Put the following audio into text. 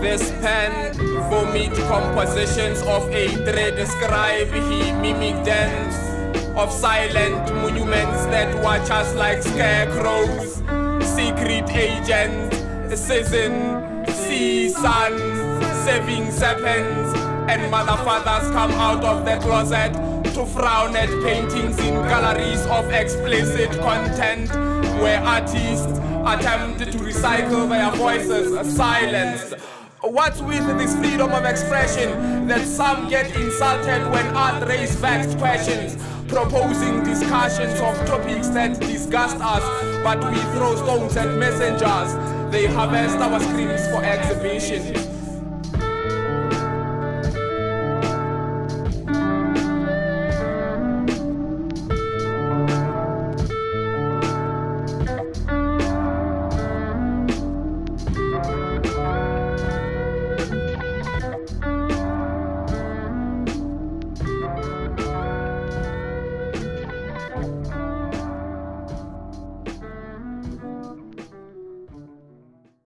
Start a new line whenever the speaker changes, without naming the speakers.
This pen for vomit compositions of a dread describe he mimic dance of silent monuments that watch us like scarecrows, secret agent, season, sea sun, saving serpents, and mother fathers come out of the closet to frown at paintings in galleries of explicit content where artists attempt to recycle their voices silenced. What's with this freedom of expression that some get insulted when art raise vexed questions? Proposing discussions of topics that disgust us, but we throw stones at messengers. They harvest our screams for exhibition.